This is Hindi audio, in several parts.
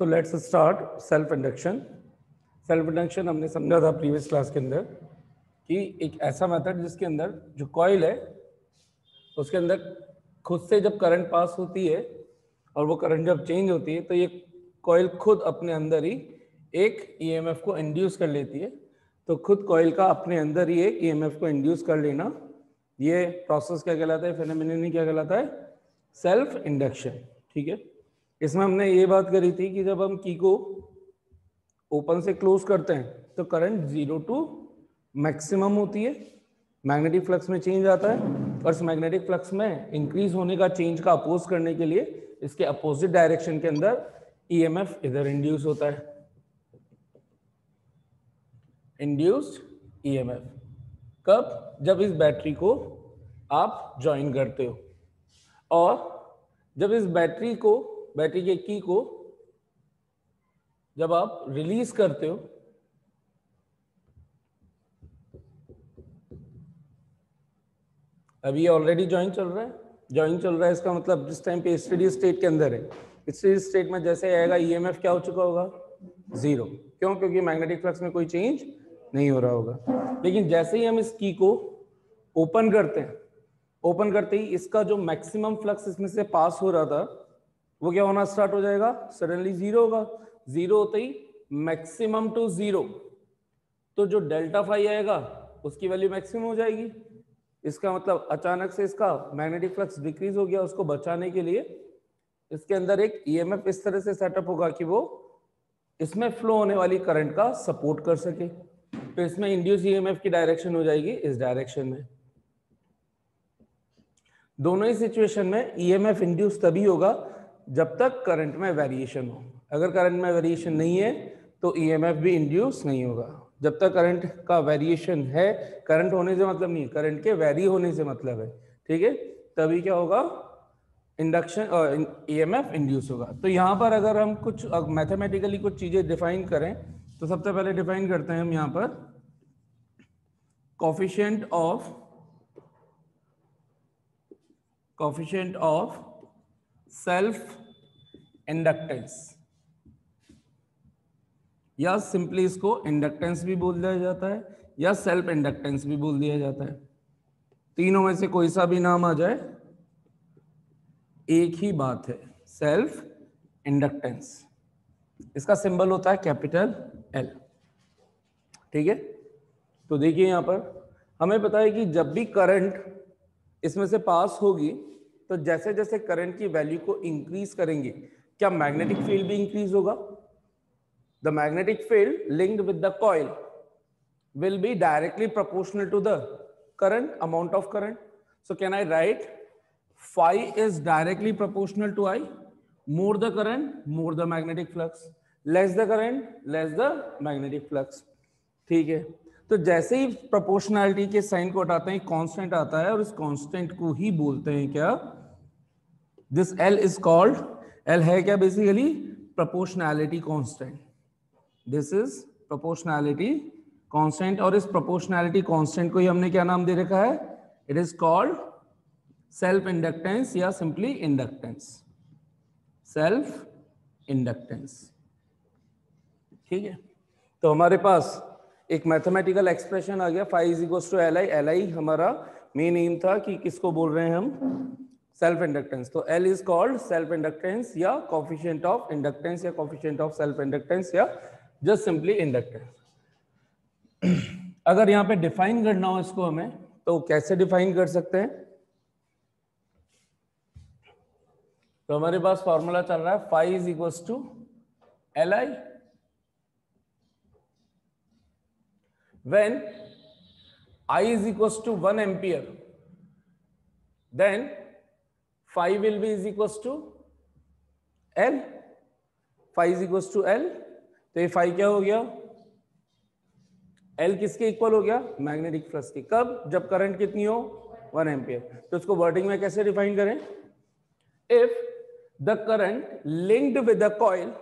So let's start self induction self induction हमने समझा था प्रीवियस क्लास के अंदर कि एक ऐसा मेथड जिसके अंदर जो कॉइल है, उसके अंदर खुद से जब करंट पास होती है और वो करंट जब चेंज होती है तो ये कॉइल खुद अपने अंदर ही एक ईएमएफ को इंड्यूस कर लेती है। तो खुद कॉइल का अपने अंदर ही एक ईएमएफ को इंड्यूस कर लेना। ये प्रोसेस क्या कहलाता है? फिनोमिनन क्या कहलाता है? सेल्फ इंडक्शन ठीक है? इसमें हमने ये बात करी थी कि जब हम की को ओपन से क्लोज करते हैं तो करंट ज़ीरो टू मैक्सिमम होती है। मैग्नेटिक फ्लक्स में चेंज आता है और इस मैग्नेटिक फ्लक्स में इंक्रीज होने का चेंज का अपोज करने के लिए इसके अपोजिट डायरेक्शन के अंदर ईएमएफ e इधर इंड्यूस होता है। इंड्यूस्ड ईएमएफ कब? जब इस बैटरी को आप ज्वाइन करते हो। और जब इस बैटरी को बैटरी के की को, जब आप रिलीज़ करते हो, अभी ऑलरेडी ज्वाइन चल रहा है? ज्वाइन चल रहा है, इसका मतलब जिस टाइम पे स्टडी स्टेट के अंदर है। स्टडी स्टेट में जैसे आएगा ईएमएफ e क्या हो चुका होगा? ज़ीरो क्यों? क्योंकि मैग्नेटिक फ्लक्स में कोई चेंज नहीं हो रहा होगा। लेकिन जैसे ही हम इस की को ओपन करते हैं ओपन करते ही इसका जो मैक्सिमम फ्लक्स इसमें से पास हो रहा था वो क्या होना स्टार्ट हो जाएगा? सडनली ज़ीरो होगा। ज़ीरो होते ही मैक्सिमम टू ज़ीरो तो जो डेल्टा फाइव आएगा, उसकी वैल्यू मैक्सिमम हो जाएगी। इसका मतलब अचानक से इसका मैग्नेटिक फ्लक्स डिक्रीज हो गया उसको बचाने के लिए। इसके अंदर एक ईएमएफ इस तरह से सेटअप होगा कि वो इसमें फ्लो होने वाली करंट का सपोर्ट कर सके। तो इसमें इंड्यूस ईएमएफ की डायरेक्शन हो जाएगी इस डायरेक्शन में। दोनों ही सिचुएशन में ईएमएफ e इंड्यूस तभी होगा जब तक करंट में वेरिएशन हो। अगर करंट में वेरिएशन नहीं है तो ईएमएफ e भी इंड्यूस नहीं होगा। जब तक करंट का वेरिएशन है करंट होने से मतलब नहीं करंट के वेरी होने से मतलब है। ठीक है? तभी क्या होगा? इंडक्शन ईएमएफ इंड्यूस होगा। तो यहाँ पर अगर हम कुछ मैथमेटिकली कुछ चीज़ें डिफाइन करें तो सबसे पहले डिफाइन करते हैं हम यहाँ पर। Coefficient of coefficient of self inductance या सिंपली इसको इंडक्टेंस भी बोल दिया जाता है, या सेल्फ इंडक्टेंस भी बोल दिया जाता है। तीनों में से कोई सा भी नाम आ जाए, एक ही बात है सेल्फ इंडक्टेंस इसका सिंबल होता है कैपिटल एल ठीक है? तो देखिए यहाँ पर, हमें पता है कि जब भी करंट इसमें से पास होगी तो जैसे जैसे करंट की वैल्यू को इंक्रीज करेंगे, क्या मैग्नेटिक फ़ील्ड भी इंक्रीज होगा? The magnetic field linked with the coil will be directly proportional to the current amount of current so can I write phi is directly proportional to I more the current, more the magnetic flux. Less the current, less the magnetic flux. ठीक है? तो जैसे ही प्रोपोर्शनैलिटी के साइन को हटाते हैं कांस्टेंट आता है और इस कांस्टेंट को ही बोलते हैं क्या? This L is called L है क्या basically proportionality constant this is proportionality constant और इस प्रोपोर्शनैलिटी कांस्टेंट को ही हमने क्या नाम दे रखा है? It is called self inductance या सिंपली इंडक्टेंस सेल्फ इंडक्टेंस ठीक है? तो हमारे पास एक मैथमेटिकल एक्सप्रेशन आ गया phi is equal to L I L I हमारा मेन एम था कि किसको बोल रहे हैं हम? सेल्फ इंडक्टेंस तो L is called self inductance या कॉफिशियंट ऑफ़ इंडक्टेंस या कॉफिशियंट ऑफ़ सेल्फ इंडक्टेंस या जस्ट सिंपली इंडक्टेंस अगर यहाँ पे डिफाइन करना हो इसको हमें तो कैसे डिफाइन कर सकते हैं? तो हमारे पास फॉर्मूला चल रहा है phi is equal to L I when I is equal to one ampere then phi will be is equals to l phi is equals to l तो ये phi क्या हो गया? L किसके इक्वल हो गया? मैग्नेटिक फ्लक्स के। कब? जब करंट कितनी हो? One ampere. तो इसको वर्डिंग में कैसे डिफाइन करें? If the current linked with the coil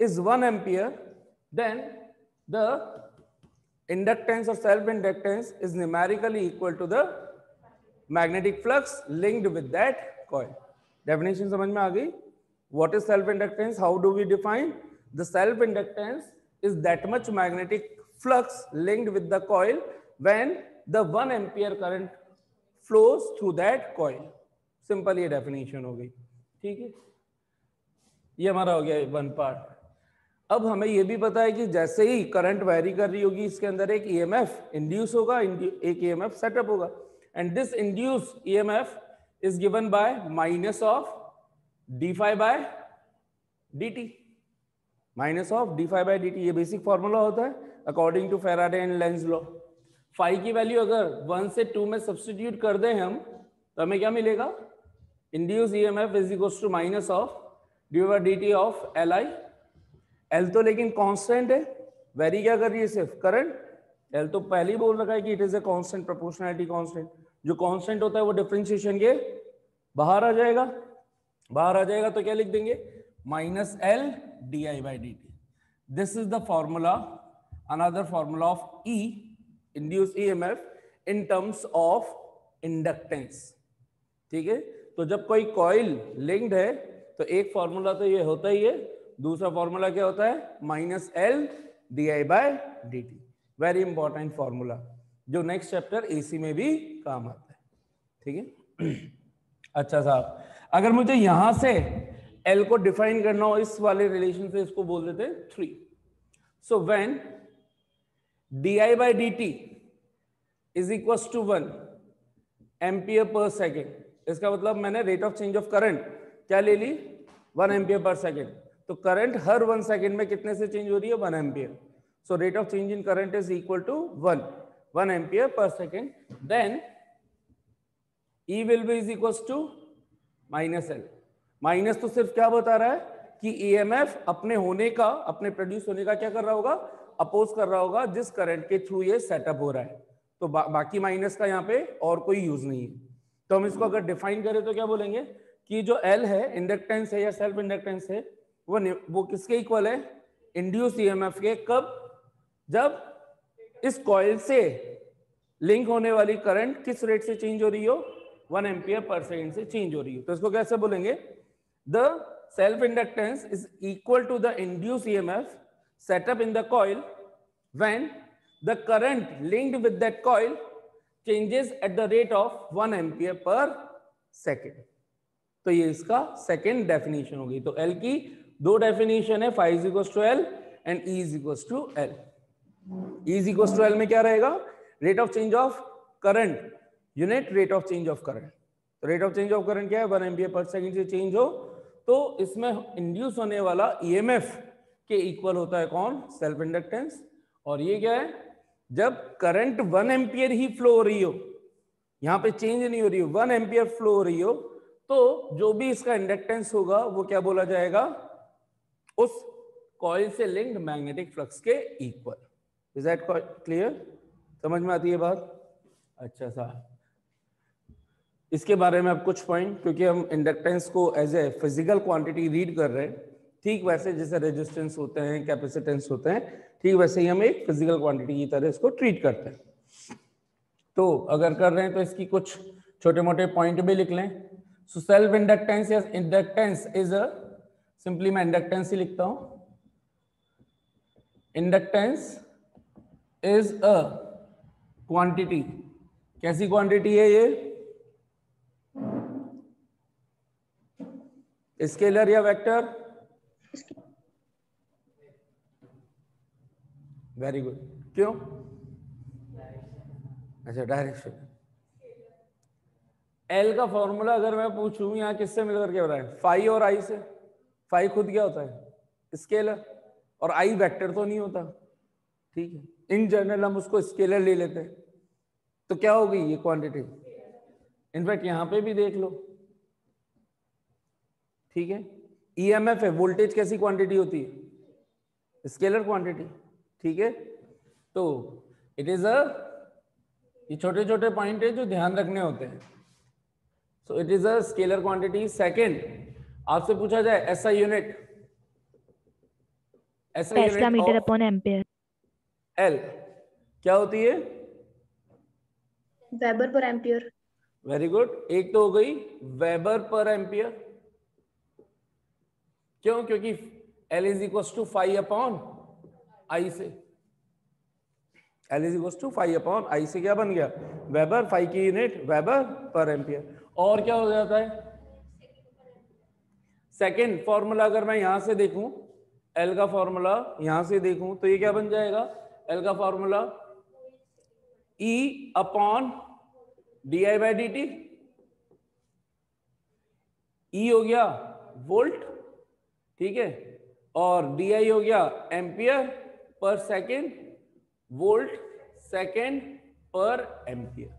is one ampere then the inductance और self inductance is numerically equal to the magnetic flux linked with that coil definition समझ में आ गई? What is self inductance how do we define the self inductance is that much magnetic flux linked with the coil when the 1 ampere current flows through that coil simple ये डेफिनेशन हो गई। ठीक है? ये हमारा हो गया वन पार्ट अब हमें ये भी पता है कि जैसे ही करंट वैरी कर रही होगी, इसके अंदर एक ईएमएफ इंड्यूस होगा एक ईएमएफ सेटअप होगा। And this induce EMF given by minus of d phi by d t minus of d phi by d ये बेसिक फॉर्मूला होता है according to Faraday and Lenz law phi की वैल्यू अगर वन से टू में सब्सटीट्यूट कर दें हम तो हमें क्या मिलेगा? Induce E M F is equal to minus of d over d t of L I L तो लेकिन कांस्टेंट है वेरी क्या कर रही है सिर्फ़? करंट एल तो पहले ही बोल रखा है कि it is a constant proportionality constant जो कांस्टेंट होता है वो डिफ्रेंशिएशन के बाहर आ जाएगा। बाहर आ जाएगा तो क्या लिख देंगे? Minus L d I by d t this is the formula another formula of e induce E M F in terms of inductance ठीक है? तो जब कोई कॉइल लिंक्ड है तो एक फॉर्मूला तो ये होता ही है। दूसरा फॉर्मूला क्या होता है? Minus L d I by d t very important formula जो नेक्स्ट चैप्टर एसी में भी काम आता है। ठीक है? अच्छा साहब, अगर मुझे यहाँ से एल को डिफाइन करना हो, इस वाले रिलेशन से इसको बोल देते हैं three so when d I by d t is equal to one ampere per second इसका मतलब मैंने rate of change of current क्या ले ली? वन एम्पियर पर सेकेंड तो करंट हर वन सेकेंड में कितने से चेंज हो रही है? One ampere so rate of change in current is equal to one one ampere per second then e will be is equal to minus L minus तो सिर्फ़ क्या बता रहा है? कि ईएमएफ e अपने होने का अपने प्रोड्यूस होने का क्या कर रहा होगा? अपोज कर रहा होगा जिस करंट के थ्रू ये सेटअप हो रहा है। तो बा, बाकी माइनस का यहाँ पे और कोई यूज़ नहीं है। तो हम इसको अगर डिफाइन करें तो क्या बोलेंगे? कि जो एल है इंडक्टेंस है या सेल्फ इंडक्टेंस है वो वो किसके इक्वल है? इंड्यूस ईएमएफ के। कब? जब इस कॉइल से लिंक होने वाली करंट किस रेट से चेंज हो रही हो? वन एम्पियर पर सेकेंड से चेंज हो रही हो। तो इसको कैसे बोलेंगे? The self inductance is equal to the induce EMF setup in the coil when the current linked with that coil changes at the rate of one ampere per second तो ये इसका सेकेंड डेफिनेशन होगी तो एल की दो डेफिनेशन है phi is equal to L and e is equal to L is to L में क्या रहेगा? Rate of change of current unit rate of change of current तो rate of change of current क्या है? वन एम्पियर पर सेकेंड से चेंज हो। तो इसमें इंड्यूस होने वाला ईएमएफ e के इक्वल होता है कौन? सेल्फ इंडक्टेंस और ये क्या है? जब करंट वन एम्पियर ही फ्लो हो रही हो, यहाँ पे चेंज नहीं हो रही हो वन एम्पियर फ्लो हो रही हो तो जो भी इसका इंडक्टेंस होगा, वो क्या बोला जाएगा? उस कॉइल से लिंक्ड मैग्नेटिक फ्लक्स के इक्वल इज़ दैट क्लियर समझ में आती है बात? अच्छा सा। इसके बारे में अब कुछ पॉइंट क्योंकि हम इंडक्टेंस को as a physical quantity read कर रहे हैं। ठीक वैसे जैसे रेजिस्टेंस होते हैं कैपेसिटेंस होते हैं, ठीक वैसे ही हम एक फ़िज़िकल क्वांटिटी की तरह इसको ट्रीट करते हैं। तो अगर कर रहे हैं तो इसकी कुछ छोटे मोटे पॉइंट भी लिख लें। सो सेल्फ इंडक्टेंस या इंडक्टेंस इज़ अ सिंपली मैं इंडक्टेंस ही लिखता हूँ। इंडक्टेंस इज़ अ क्वांटिटी कैसी क्वांटिटी है ये? स्केलर या वेक्टर वेरी गुड क्यों? अच्छा डायरेक्शन एल का फॉर्मूला अगर मैं पूछूँ, यहाँ किससे मिलकर के बताए? फाइव और आई से। फाइव खुद क्या होता है? स्केलर और आई वेक्टर तो नहीं होता। ठीक है। इन जनरल हम उसको स्केलर ले लेते हैं। तो क्या होगी ये क्वांटिटी इनफैक्ट यहाँ पे भी देख लो। ठीक है? ईएमएफ e है वोल्टेज कैसी क्वांटिटी होती है? स्केलर क्वांटिटी ठीक है? तो इट इज़ अ ये छोटे छोटे पॉइंट है जो ध्यान रखने होते हैं। So it is a scalar quantity second आपसे पूछा जाए ऐसा यूनिट ऐसा unit metre upon ampere L क्या होती है? Weber per ampere very good एक तो हो गई वेबर पर एम्पियर क्यों? क्योंकि L is equal to phi upon I से। L is equal to phi upon I से क्या बन गया? वेबर फाइव की यूनिट वेबर पर एम्पियर और क्या हो जाता है? सेकेंड फॉर्मूला अगर मैं यहाँ से देखूँ एल का फॉर्मूला यहाँ से देखूँ तो ये क्या बन जाएगा? एल का formula e upon d I by d t e हो गया वोल्ट ठीक है? और डी आई हो गया ampere per second volt second per ampere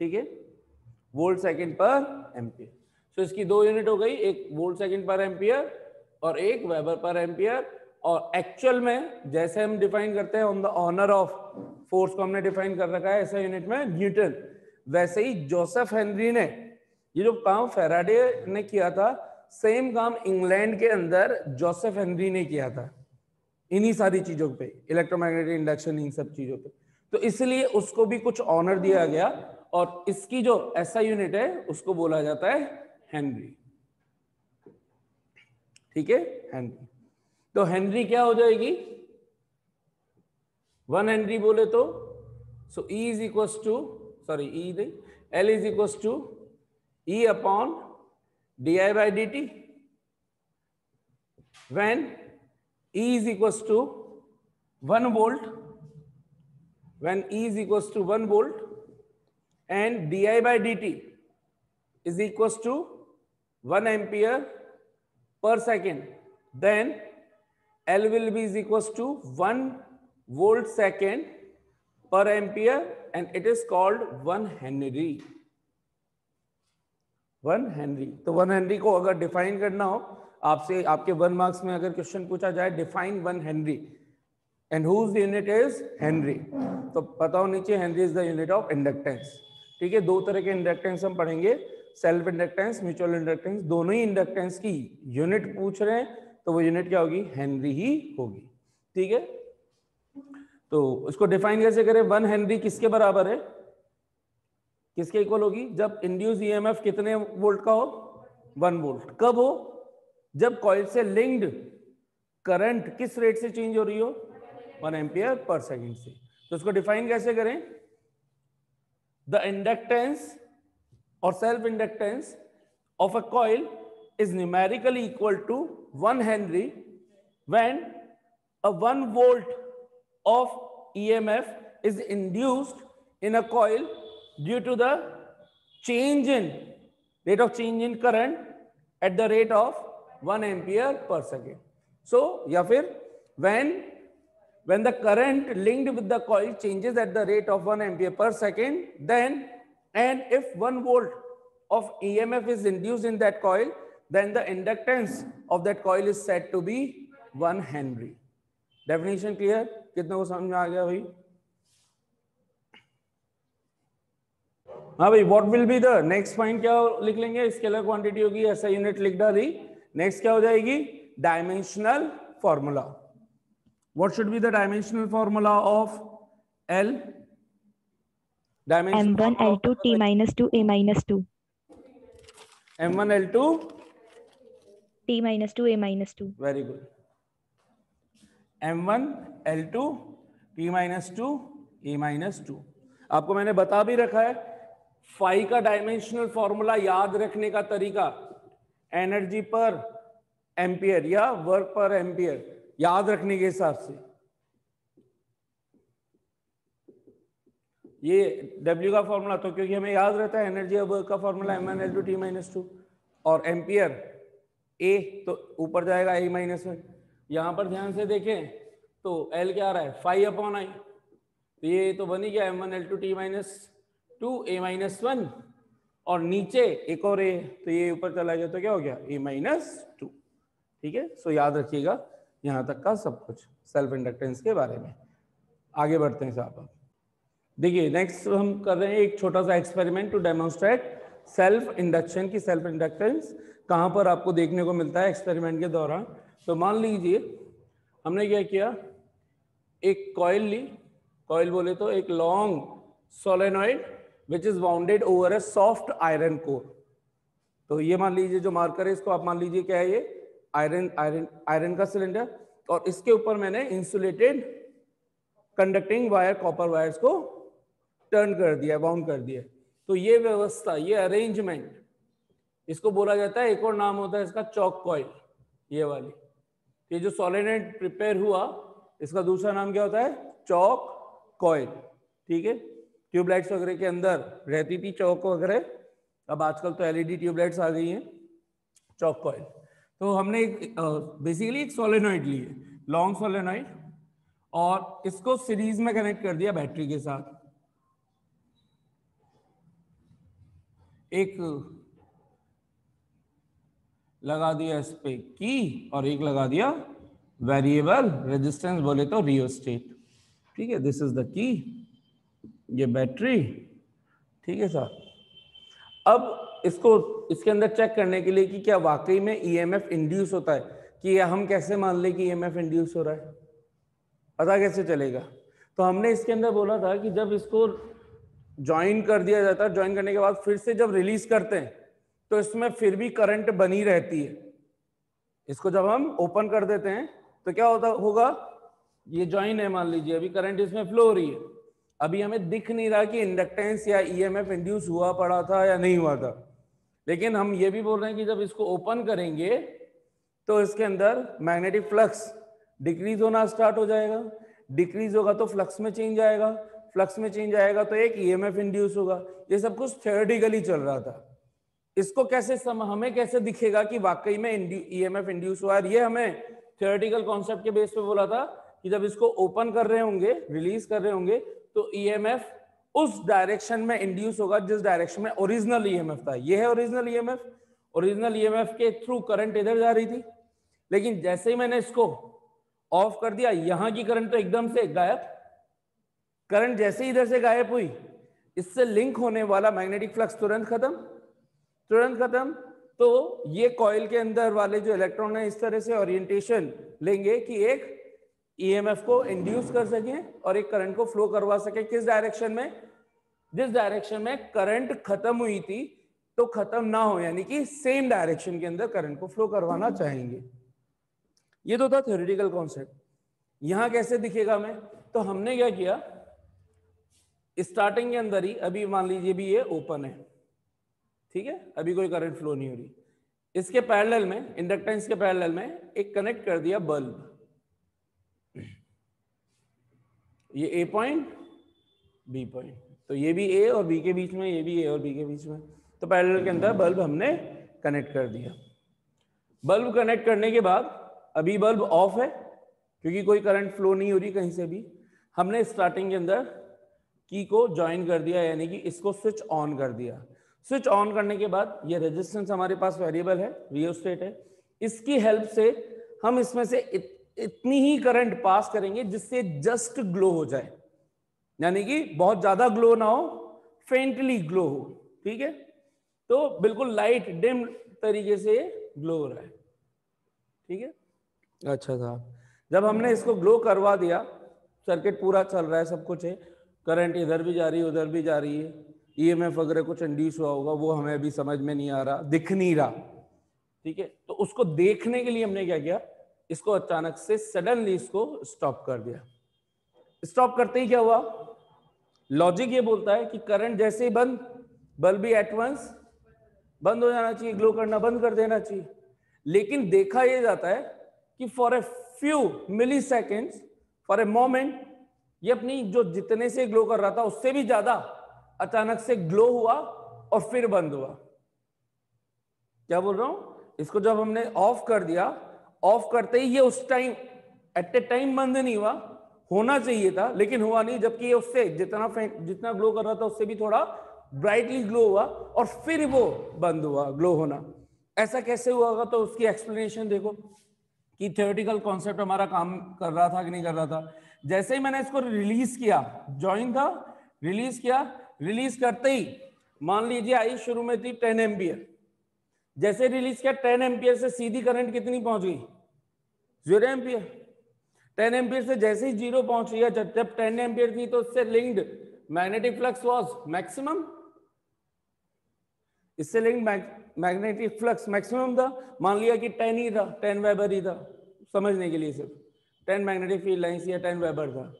ठीक है? Volt second per ampere so इसकी दो यूनिट हो गई, एक वोल्ट सेकेंड पर एम्पियर और एक वेबर पर एम्पियर और एक्चुअल में जैसे हम डिफाइन करते हैं on the honour of force को हमने डिफाइन कर रखा है, ऐसा यूनिट में न्यूटन वैसे ही जोसेफ हेनरी ने, ये जो काम फेराडे ने किया था सेम काम इंग्लैंड के अंदर जोसेफ हेनरी ने किया था। इन्हीं सारी चीज़ों पे इलेक्ट्रोमैग्नेटिक इंडक्शन इन सब चीज़ों पे। तो इसलिए उसको भी कुछ ऑनर दिया गया और इसकी जो ऐसा यूनिट है, उसको बोला जाता है हेनरी ठीक है? हेनरी तो हेनरी क्या हो जाएगी? वन हेनरी बोले तो so E is equal to sorry E नहीं L is equal to E upon D I by D T when E is equal to one volt when E is equal to one volt and D I by D T is equal to one ampere per second then L will be is equals to 1 volt second per ampere and it is called 1 Henry. 1 Henry. तो 1 Henry को अगर डिफाइन करना हो, आपसे, आपके वन मार्क्स में अगर क्वेश्चन पूछा जाए define one henry and whose unit is henry तो बताओ नीचे henry is the unit of inductance ठीक है? दो तरह के इंडक्टेंस हम पढ़ेंगे. सेल्फ इंडक्टेंस म्यूचुअल इंडक्टेंस दोनों ही इंडक्टेंस की यूनिट पूछ रहे हैं. तो वो यूनिट क्या होगी? हेनरी ही होगी। ठीक है? तो उसको डिफाइन कैसे करें? वन हेनरी किसके बराबर है? किसके इक्वल होगी? जब इंड्यूस ईएमएफ कितने वोल्ट का हो? वन वोल्ट कब हो? जब कॉइल से लिंक्ड करंट किस रेट से चेंज हो रही हो? वन एम्पियर पर सेकेंड से। तो उसको डिफाइन कैसे करें? द इंडक्टेंस और self inductance of a coil is numerically equal to 1 Henry when a 1 volt of EMF is induced in a coil due to the change in rate of change in current at the rate of 1 ampere per second. So, या फिर when when the current linked with the coil changes at the rate of 1 ampere per second, then and if 1 volt of EMF is induced in that coil, then the inductance of that coil is said to be 1 Henry. Definition clear? कितने को समझ में आ गया भाई? हाँ भाई what will be the next point क्या लिख लेंगे? स्केलर क्वांटिटी होगी ऐसा यूनिट लिख डाली। नेक्स्ट क्या हो जाएगी? Dimensional formula what should be the dimensional formula of L M1 L2 T minus 2 A minus 2 M1 L2 T minus 2 A minus 2 very good M1 L2 T minus two A minus two आपको मैंने बता भी रखा है फाई का डायमेंशनल फॉर्मूला याद रखने का तरीका एनर्जी पर एम्पियर या वर्क पर एम्पियर याद रखने के हिसाब से। ये W का फॉर्मूला तो क्योंकि हमें याद रहता है एनर्जी और वर्क का formula M N L two T minus two और एम्पियर ए तो ऊपर जाएगा ए माइनस वन यहाँ पर ध्यान से देखें तो एल क्या आ रहा है? फाइव अपॉन आई तो ये तो बनी गया M one L two T minus two A minus one और नीचे एक और ए तो ये ऊपर चला गया तो क्या हो गया? ए माइनस टू ठीक है? सो याद रखिएगा यहाँ तक का सब कुछ सेल्फ इंडक्टेंस के बारे में। आगे बढ़ते हैं साहब आप। देखिए नेक्स्ट हम कर रहे हैं एक छोटा सा experiment to demonstrate self induction की सेल्फ इंडक्टेंस कहाँ पर आपको देखने को मिलता है एक्सपेरिमेंट के दौरान? तो मान लीजिए, हमने क्या किया? एक कॉइल ली। कॉइल बोले तो एक long solenoid which is bounded over a soft iron core तो ये मान लीजिए जो मार्कर है, इसको आप मान लीजिए क्या है ये? आयरन आयरन आयरन का सिलेंडर और इसके ऊपर मैंने insulated conducting wire copper wires को टर्न कर दिया बाउंड कर दिया। तो ये व्यवस्था, ये अरेंजमेंट इसको बोला जाता है, एक और नाम होता है इसका चौक कॉइल, ये वाली। ये जो सोलेनेट प्रिपेयर हुआ, इसका दूसरा नाम क्या होता है? चौक कॉइल, ठीक है? ट्यूबलाइट्स वगैरह के अंदर रहती थी चौक वगैरह, अब आजकल तो एलईडी ट्यूबलाइट्स आ गई हैं, चौक कॉइल। तो हमने एक बेसिकली एक सोलेनॉइड ली है लॉन्ग सोलेनॉइड और इसको सीरीज़ में कनेक्ट कर दिया बैटरी के साथ। एक लगा दिया इस पे की और एक लगा दिया वेरिएबल रेजिस्टेंस बोले तो रियोस्टेट ठीक है दिस इज़ द की ये बैटरी ठीक है सर अब इसको, इसके अंदर चेक करने के लिए कि क्या वाकई में ईएमएफ e इंड्यूस होता है? कि हम कैसे मान लें कि ईएमएफ e इंड्यूस हो रहा है? पता कैसे चलेगा? तो हमने इसके अंदर बोला था कि जब इसको ज्वाइन कर दिया जाता है ज्वाइन करने के बाद फिर से जब रिलीज़ करते हैं तो इसमें फिर भी करंट बनी रहती है। इसको जब हम ओपन कर देते हैं तो क्या होता होगा? ये ज्वाइन है, मान लीजिए, अभी करंट इसमें फ्लो हो रही है। अभी हमें दिख नहीं रहा कि इंडक्टेंस या ईएमएफ इंड्यूस हुआ, पड़ा था या नहीं हुआ था। लेकिन हम ये भी बोल रहे हैं कि जब इसको ओपन करेंगे तो इसके अंदर मैग्नेटिक फ्लक्स डिक्रीज होना स्टार्ट हो जाएगा। डिक्रीज होगा तो फ्लक्स में चेंज आएगा। फ्लक्स में चेंज आएगा तो एक ईएमएफ इंड्यूस होगा। ये सब कुछ थियोरेटिकली चल रहा था। इसको कैसे सम, हमें कैसे दिखेगा कि वाकई में ईएमएफ इंड्यूस e हुआ? है ये हमें थियोरेटिकल कॉन्सेप्ट के बेस पे बोला था कि जब इसको ओपन कर रहे होंगे रिलीज़ कर रहे होंगे तो ईएमएफ उस डायरेक्शन में इंड्यूस होगा जिस डायरेक्शन में ओरिजिनल ईएमएफ था। ये है ओरिजिनल ईएमएफ ओरिजिनल ईएमएफ के थ्रू करंट इधर जा रही थी। लेकिन जैसे ही मैंने इसको ऑफ़ कर दिया यहाँ की करंट तो एकदम से गायब। करंट जैसे इधर से गायब हुई इससे लिंक होने वाला मैग्नेटिक फ्लक्स तुरंत खत्म। तुरंत खत्म। तो ये कॉइल के अंदर वाले जो इलेक्ट्रॉन है, इस तरह से ओरिएंटेशन लेंगे कि एक ईएमएफ को इंड्यूस कर सके और एक करंट को फ्लो करवा सके। किस डायरेक्शन में? जिस डायरेक्शन में करंट खत्म हुई थी तो खत्म ना हो, यानी कि सेम डायरेक्शन के अंदर करंट को फ्लो करवाना चाहेंगे। ये तो था थ्योरेटिकल कॉन्सेप्ट यहाँ कैसे दिखेगा मैं तो हमने क्या किया? स्टार्टिंग के अंदर ही, अभी मान लीजिए भी ये ओपन है। ठीक है? अभी कोई करंट फ्लो नहीं हो रही। इसके पैरेलल में इंडक्टेंस के पैरेलल में एक कनेक्ट कर दिया बल्ब ये ए पॉइंट बी पॉइंट तो ये भी ए और बी के बीच में, ये भी ए और बी के बीच में। तो पैरेलल के अंदर बल्ब हमने कनेक्ट कर दिया। बल्ब कनेक्ट करने के बाद, अभी बल्ब ऑफ़ है, क्योंकि कोई करंट फ्लो नहीं हो रही कहीं से भी। हमने स्टार्टिंग के अंदर की को ज्वाइन कर दिया, यानी कि इसको स्विच ऑन कर दिया। स्विच ऑन करने के बाद ये रेजिस्टेंस हमारे पास वेरिएबल है रियोस्टेट है। इसकी हेल्प से हम इसमें से इत, इतनी ही करंट पास करेंगे जिससे जस्ट ग्लो हो जाए। यानी कि बहुत ज़्यादा ग्लो ना हो फेंटली ग्लो हो ठीक है? तो बिल्कुल लाइट डिम तरीके से ग्लो हो रहा है ठीक है? अच्छा था। जब हमने इसको ग्लो करवा दिया सर्किट पूरा चल रहा है सब कुछ है करंट इधर भी जा रही है उधर भी जा रही है ईएमएफ e वगैरह कुछ इंड्यूस हुआ होगा, वो हमें अभी समझ में नहीं आ रहा, दिख नहीं रहा। ठीक है? तो उसको देखने के लिए हमने क्या किया? इसको अचानक से सडनली इसको स्टॉप कर दिया। स्टॉप करते ही क्या हुआ? लॉजिक ये बोलता है कि करंट जैसे ही बंद बल्ब भी एट वंस बंद हो जाना चाहिए ग्लो करना बंद कर देना चाहिए। लेकिन देखा यह जाता है कि for a few milliseconds for a moment ये अपनी जो जितने से ग्लो कर रहा था, उससे भी ज़्यादा अचानक से ग्लो हुआ और फिर बंद हुआ। क्या बोल रहा हूँ? इसको जब हमने ऑफ़ कर दिया ऑफ़ करते ही ये उस टाइम एट ए टाइम बंद नहीं हुआ। होना चाहिए था, लेकिन हुआ नहीं, जबकि ये उससे जितना जितना ग्लो कर रहा था, उससे भी थोड़ा ब्राइटली ग्लो हुआ और फिर वो बंद हुआ ग्लो होना। ऐसा कैसे हुआ होगा तो उसकी एक्सप्लेनेशन देखो कि थियोरेटिकल कॉन्सेप्ट हमारा काम कर रहा था कि नहीं कर रहा था। जैसे ही मैंने इसको रिलीज़ किया ज्वाइन था रिलीज़ किया रिलीज़ करते ही, मान लीजिए आई शुरू में थी टेन एम्पियर। जैसे रिलीज़ किया, टेन एम्पियर से सीधी करंट कितनी पहुँच गई? Zero ampere. टेन एम्पियर से जैसे ही ज़ीरो पहुँच गया, जब टेन एम्पियर थी तो उससे linked magnetic flux was maximum. इससे लिंक मैग्नेटिक फ्लक्स मैक्सिमम था। मान लिया कि टेन ही था, टेन वेबर ही था, समझने के लिए सिर्फ़। टेन मैग्नेटिक फ़ील्ड लाइन्स या टेन वेबर था।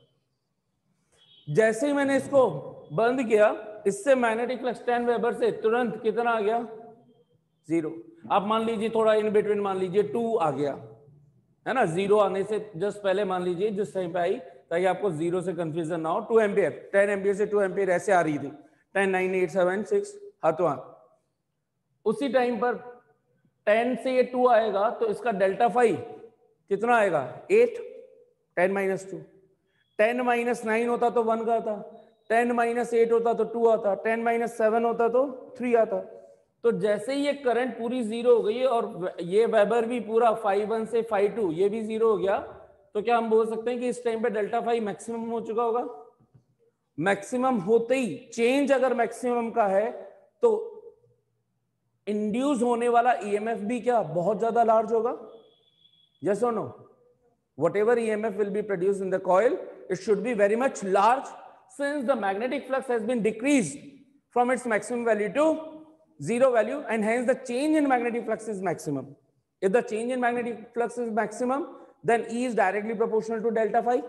जैसे ही मैंने इसको बंद किया, इससे मैग्नेटिक फ्लक्स टेन वेबर से तुरंत कितना आ गया? ज़ीरो आप मान लीजिए थोड़ा इन बिटवीन मान लीजिए टू आ गया। है ना? ज़ीरो आने से जस्ट पहले मान लीजिए, जिस टाइम पे आई, ताकि आपको ज़ीरो से कंफ्यूजन ना हो। टू एम्पियर टेन एम्पियर से टू एम्पियर ऐसे आ रही थी। Ten nine eight seven six हाथों उसी टाइम पर टेन से ये टू आएगा तो इसका डेल्टा फाइव कितना आएगा? Eight ten minus two ten minus nine होता तो वन का आता, टेन माइनस एट होता तो टू आता, टेन माइनस सेवन होता तो थ्री आता। तो जैसे ही ये करंट पूरी ज़ीरो हो गई और ये वेबर भी पूरा फाइव वन से फाइव टू, ये भी ज़ीरो हो गया तो क्या हम बोल सकते हैं कि इस टाइम पे डेल्टा फाइव मैक्सिमम हो चुका होगा? मैक्सिमम होते ही चेंज अगर मैक्सिमम का है तो इंड्यूस होने वाला ईएमएफ e भी क्या, बहुत ज़्यादा लार्ज होगा? यस और no whatever emf will be produced in the coil it should be very much large since the magnetic flux has been decreased from its maximum value to zero value and hence the change in magnetic flux is maximum. If the change in magnetic flux is maximum then e is directly proportional to delta phi.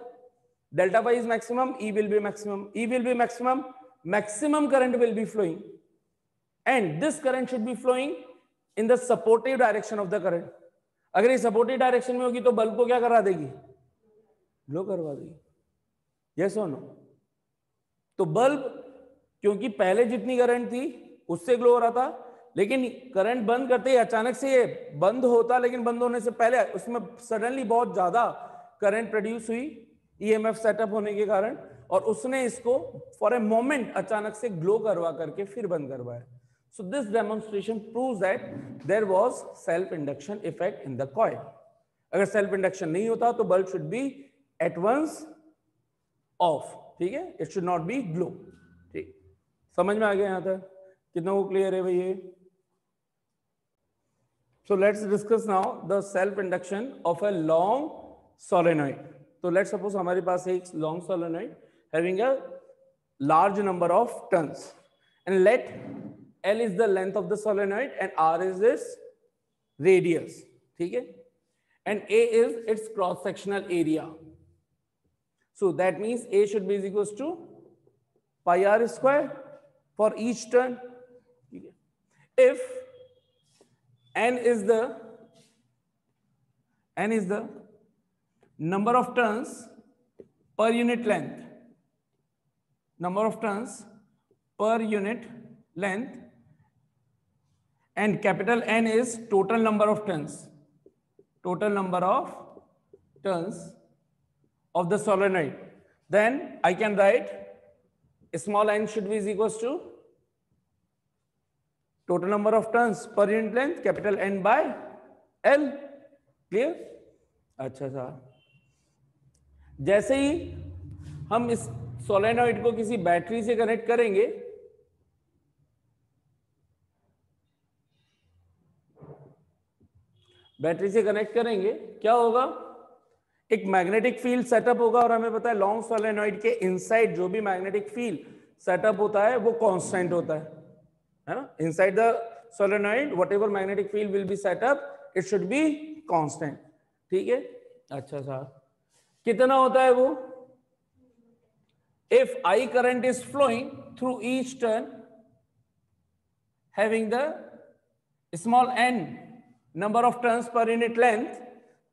Delta phi is maximum e will be maximum. E will be maximum maximum current will be flowing. And this current should be flowing in the supportive direction of the current अगर ये सपोर्टिव डायरेक्शन में होगी तो बल्ब को क्या करा देगी? ग्लो करवा देगी। यस और नो तो बल्ब, क्योंकि पहले जितनी करंट थी, उससे ग्लो हो रहा था, लेकिन करंट बंद करते ही अचानक से ये बंद होता, लेकिन बंद होने से पहले उसमें सडनली बहुत ज़्यादा करंट प्रोड्यूस हुई ईएमएफ e सेटअप होने के कारण, और उसने इसको फॉर ए मोमेंट अचानक से ग्लो करवा करके फिर बंद करवाया। So this demonstration proves that there was self-induction effect in the coil. अगर self induction नहीं होता तो bulb should be at once off. ठीक है It should not be glow. ठीक समझ में आ गया यहाँ तक कितना वो क्लियर है भाई So let's discuss now the self induction of a long solenoid. So let's suppose हमारे पास एक long solenoid having a large number of turns and let L is the length of the solenoid and R is its radius. Okay? And A is its cross sectional area. So that means A should be equals to pi r square for each turn. If n is the n is the number of turns per unit length, number of turns per unit length and capital N is total number of turns. Total number of turns of the solenoid. Then I can write small n should be equals to total number of turns per unit length capital N by L. Clear? अच्छा साहब जैसे ही हम इस सोलेनॉइड को किसी बैटरी से कनेक्ट करेंगे बैटरी से कनेक्ट करेंगे, क्या होगा? एक मैग्नेटिक फ़ील्ड सेटअप होगा और हमें पता है लॉन्ग सोलेनॉइड के इनसाइड जो भी मैग्नेटिक फ़ील्ड सेटअप होता है, वो कांस्टेंट होता है। है ना? Inside the solenoid whatever magnetic field will be setup it should be constant ठीक है? अच्छा साहब। कितना होता है वो? If I current is flowing through each turn having the small N number of turns per unit length,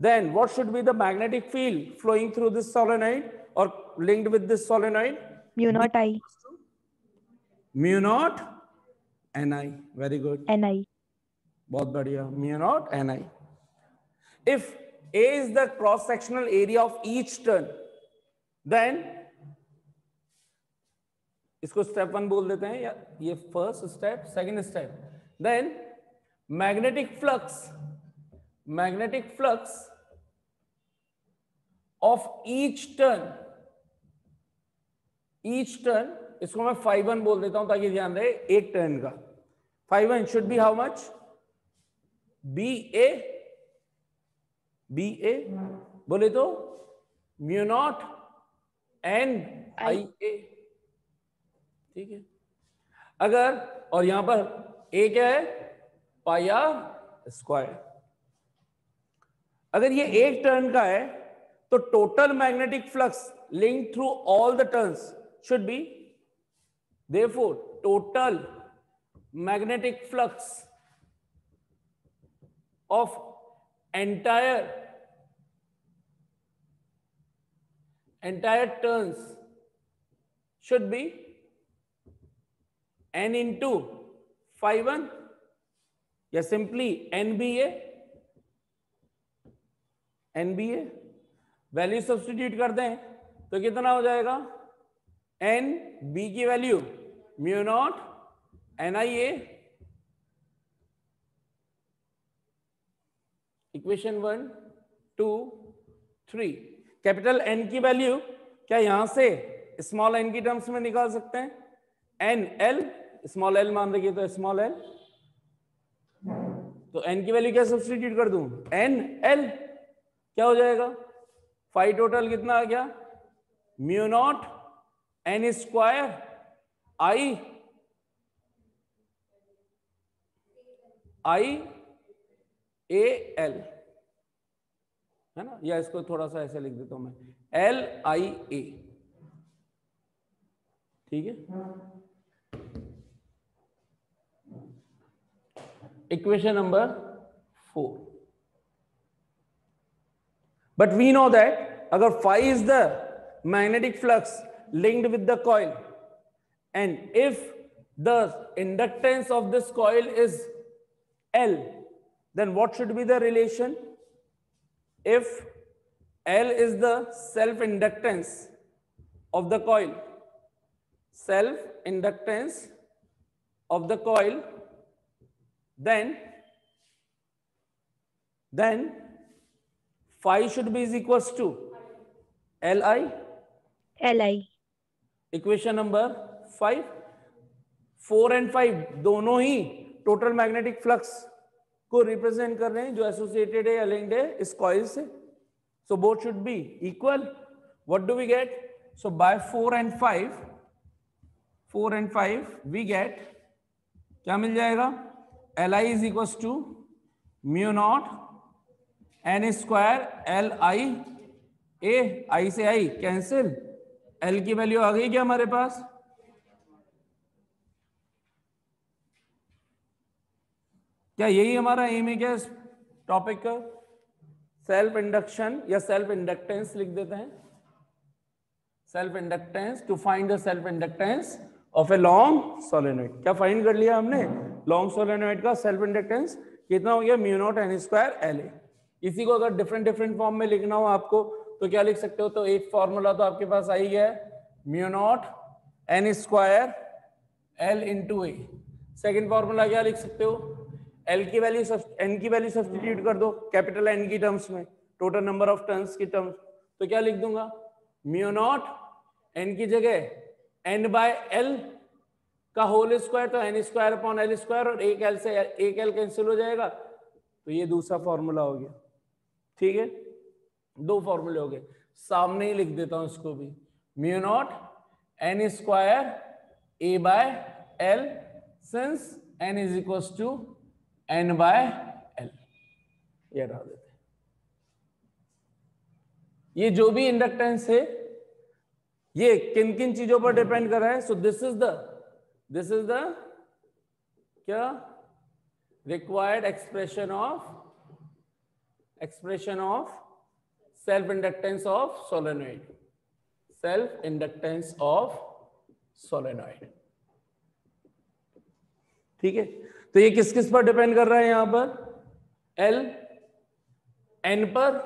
then what should be the magnetic field flowing through this solenoid or linked with this solenoid? Mu naught I. Mu naught Ni. Very good. Ni. बहुत बढ़िया mu naught Ni. If A is the cross-sectional area of each turn, then इसको स्टेप वन बोल देते हैं या ये first step second step then magnetic flux magnetic flux of each turn each turn इसको मैं फाइव वन बोल देता हूँ ताकि ध्यान रहे एक टर्न का। Phi one should be how much B A B A बोले तो mu naught N I A ठीक है? अगर और यहाँ पर ए क्या है? पाई आर स्क्वायर अगर ये एक टर्न का है तो total magnetic flux link through all the turns should be there total magnetic flux of entire entire entire should be N into phi one या simply N B A? N B A? Value substitute कर दें तो कितना हो जाएगा? एन, बी की value, mu naught N I A equation one, two, three. Capital N की वैल्यू क्या यहाँ से स्मॉल एन की टर्म्स में निकाल सकते हैं? एन एल स्मॉल एल मान रखिए तो स्मॉल एल तो एन की वैल्यू क्या सब्सटीट्यूट कर दू? एन एल क्या हो जाएगा? फाइव टोटल कितना आ गया? Mu naught N square I I A L है ना? या इसको थोड़ा सा ऐसे लिख देता हूँ मैं। एल आई ए ठीक है? Equation number 4 but we know that agar phi is the magnetic flux linked with the coil and if the inductance of this coil is L then what should be the relation? If L is the self inductance of the coil self inductance of the coil then then phi should be is equals to li. Li. Equation number five four and five दोनों ही टोटल मैग्नेटिक फ्लक्स को रिप्रेजेंट कर रहे हैं जो एसोसिएटेड है या लिंक्ड है इस कॉइल से। So both should be equal what do we get so by four and five four and five we get क्या मिल जाएगा? L I is equal to mu naught N square L I A I से आई कैंसिल एल की वैल्यू आ गई क्या हमारे पास? क्या यही हमारा एम है क्या इस टॉपिक का? सेल्फ इंडक्शन या सेल्फ इंडक्टेंस लिख देते हैं। Self inductance to find the self inductance of a long solenoid क्या फाइंड कर लिया हमने? लॉन्ग सोलेनोइड का सेल्फ इंडक्टेंस कितना हो गया? Mu naught N square L इसी को अगर डिफरेंट डिफरेंट फॉर्म में लिखना हो आपको तो क्या लिख सकते हो? तो एक फॉर्मूला तो आपके पास आई गया mu naught N square L into A second formula क्या लिख सकते हो? एल की वैल्यू एन की वैल्यू सब्सटीट्यूट कर दो। कैपिटल एन की टर्म्स में। टोटल नंबर ऑफ़ टर्म्स की टर्म्स तो क्या लिख दूँगा? म्यूनोट एन की जगह एन बाय एल का होल स्क्वायर तो N square upon L square और एक एल से एक एल कैंसिल हो जाएगा तो ये दूसरा फॉर्मूला हो गया। ठीक है? दो फॉर्मूले हो गए। सामने ही लिख देता हूँ इसको भी। Mu naught N square A by L since N is equal to N by L ये हटा देते ये जो भी इंडक्टेंस है ये किन किन चीज़ों पर डिपेंड कर रहा है? So this is the this is the क्या? Required expression of expression of self inductance of solenoid. Self inductance of solenoid ठीक है? तो ये किस किस पर डिपेंड कर रहा है यहाँ पर? एल एन पर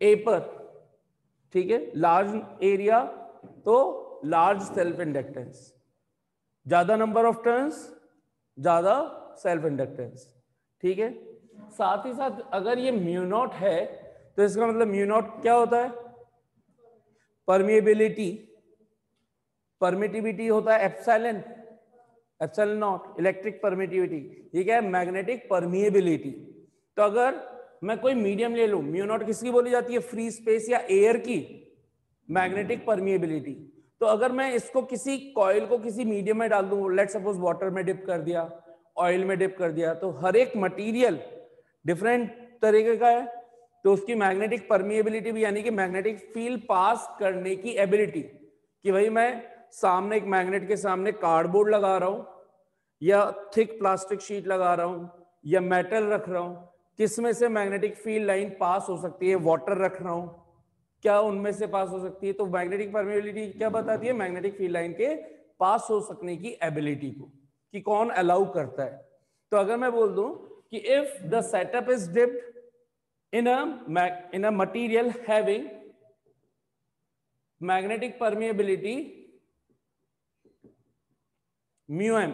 ए पर. ठीक है? लार्ज एरिया तो लार्ज सेल्फ इंडक्टेंस ज़्यादा नंबर ऑफ़ टर्न्स ज़्यादा सेल्फ इंडक्टेंस ठीक है? साथ ही साथ अगर ये म्यूनोट है तो इसका मतलब म्यूनोट क्या होता है? परमिएबिलिटी परमिटिविटी होता है epsilon epsilon naught electric permittivity ये क्या है? मैग्नेटिक परमिएबिलिटी तो अगर मैं कोई मीडियम ले लूँ? म्यूनोट किसकी बोली जाती है? फ्री स्पेस या एयर की? मैग्नेटिक परमिएबिलिटी तो अगर मैं इसको किसी कॉयल को किसी मीडियम में डाल दूँ लेट सपोज़ वाटर में डिप कर दिया ऑयल में डिप कर दिया तो हर एक मटेरियल डिफरेंट तरीके का है। तो उसकी मैग्नेटिक परमिएबिलिटी भी, यानी कि मैग्नेटिक फ़ील्ड पास करने की एबिलिटी कि भाई मैं सामने एक मैग्नेट के सामने कार्डबोर्ड लगा रहा हूँ, या थिक प्लास्टिक शीट लगा रहा हूँ, या मेटल रख रहा हूँ किसमें से मैग्नेटिक फ़ील्ड लाइन पास हो सकती है? वाटर रख रहा हूँ। क्या उनमें से पास हो सकती है? तो मैग्नेटिक परमिबिलिटी क्या बताती है? मैग्नेटिक फ़ील्ड लाइन के पास हो सकने की एबिलिटी को, कि कौन अलाउ करता है। तो अगर मैं बोल दूँ कि if the setup is dipped in in a material having magnetic permeability mu m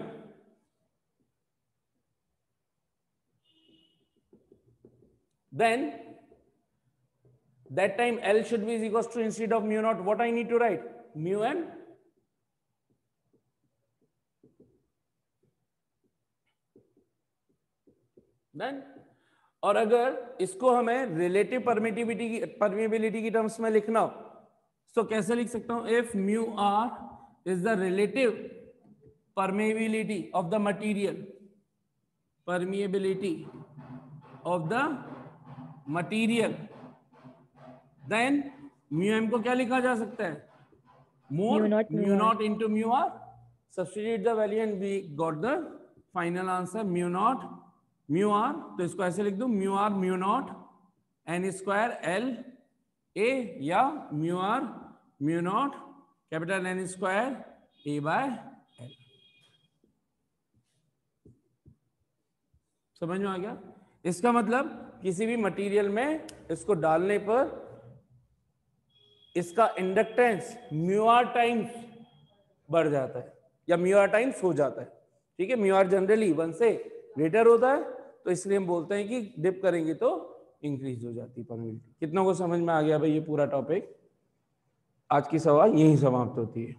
then, that time L should be is equals to instead of mu naught. What I need to write? Mu m then, और अगर इसको हमें रिलेटिव परमिटिविटी की परमिबिलिटी की टर्म्स में लिखना हो तो कैसे लिख सकता हूँ? If mu R is the relative permeability of the material permeability of the material then mu M को क्या लिखा जा सकता है? More mu naught into mu R substitute the value and we got the final answer mu naught mu R तो इसको ऐसे लिख दू mu R mu naught N square L A या mu R mu naught capital N square A by L समझ में आ गया? इसका मतलब किसी भी मटेरियल में इसको डालने पर इसका इंडक्टेंस म्यूआर टाइम्स बढ़ जाता है, या म्यूआर टाइम्स हो जाता है। ठीक है म्यूआर जनरली वन से ग्रेटर होता है तो इसलिए हम बोलते हैं कि डिप करेंगे तो इंक्रीज हो जाती है परमिबिलिटी कितनों को समझ में आ गया भाई ये पूरा टॉपिक आज की सवाल यही समाप्त होती है।